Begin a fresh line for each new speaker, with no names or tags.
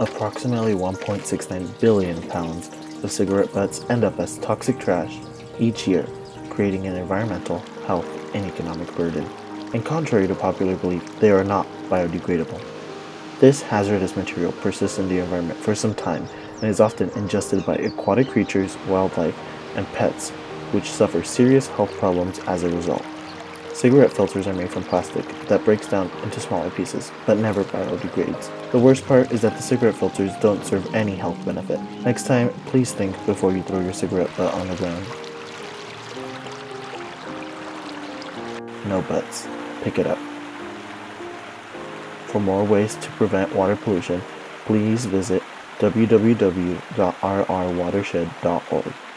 Approximately 1.69 billion pounds of cigarette butts end up as toxic trash each year, creating an environmental, health, and economic burden. And contrary to popular belief, they are not biodegradable. This hazardous material persists in the environment for some time and is often ingested by aquatic creatures, wildlife, and pets, which suffer serious health problems as a result. Cigarette filters are made from plastic that breaks down into smaller pieces, but never biodegrades. The worst part is that the cigarette filters don't serve any health benefit. Next time, please think before you throw your cigarette butt on the ground. No butts. Pick it up. For more ways to prevent water pollution, please visit www.rrwatershed.org.